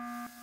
you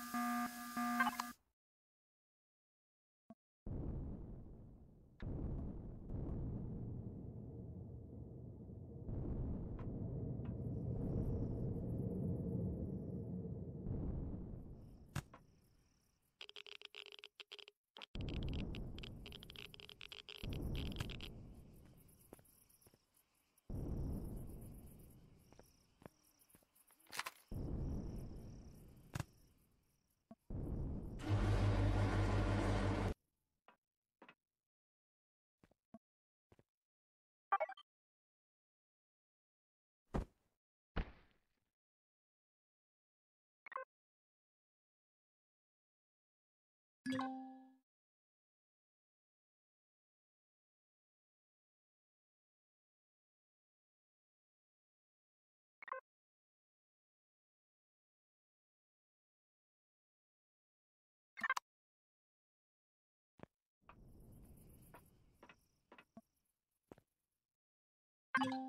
you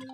you.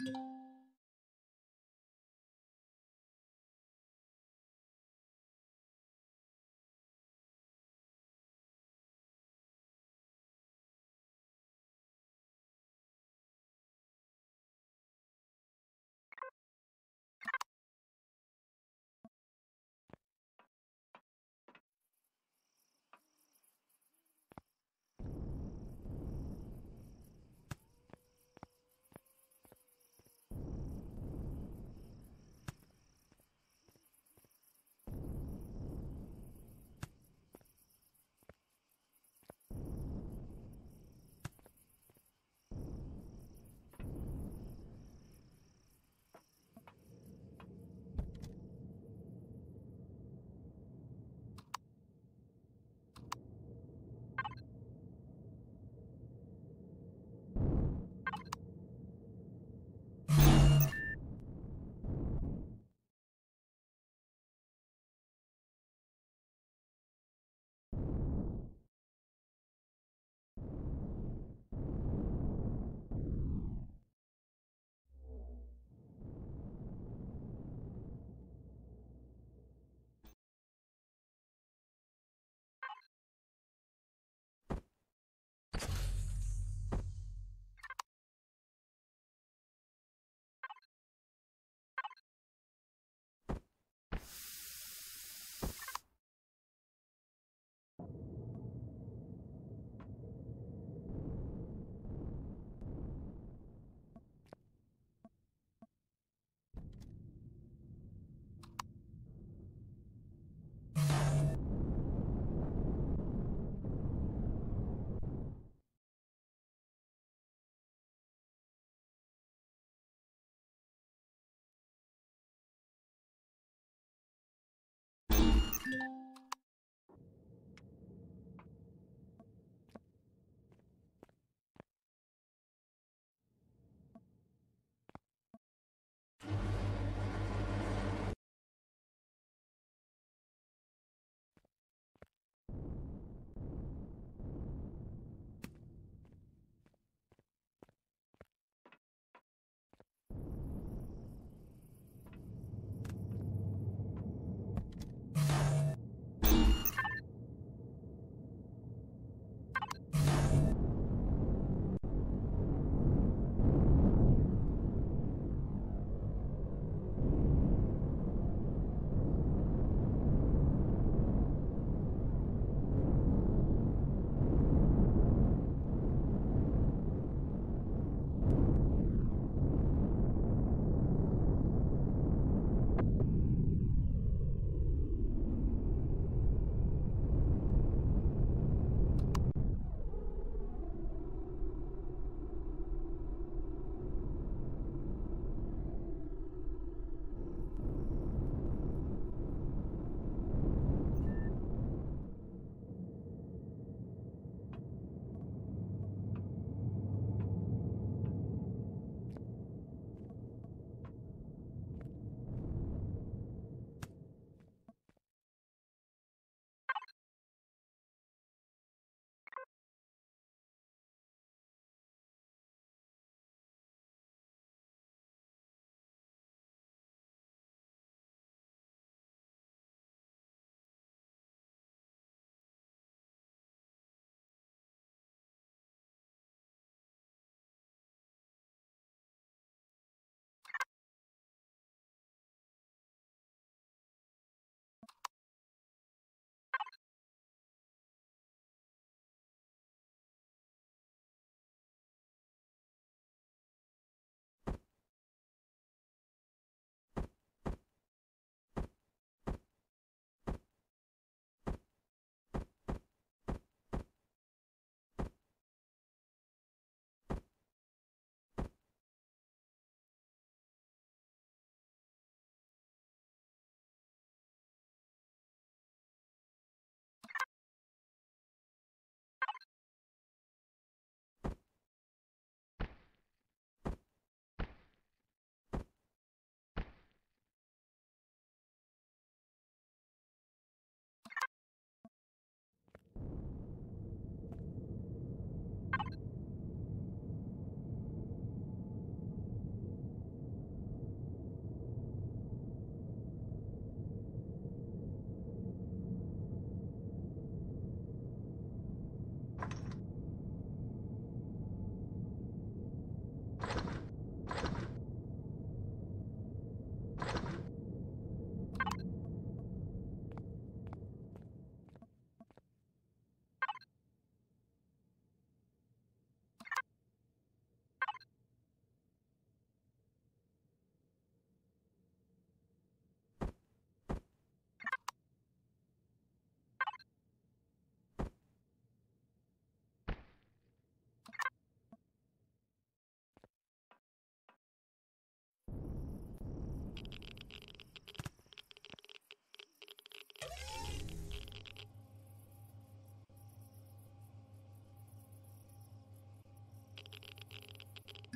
you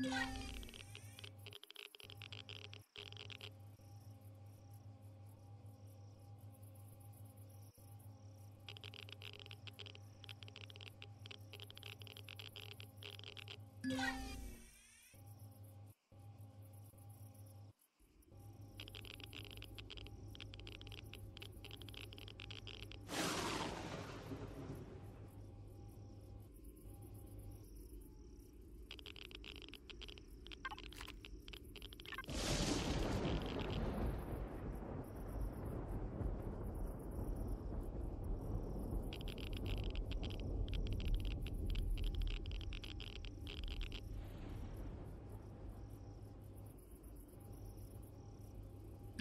What?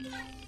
Bye.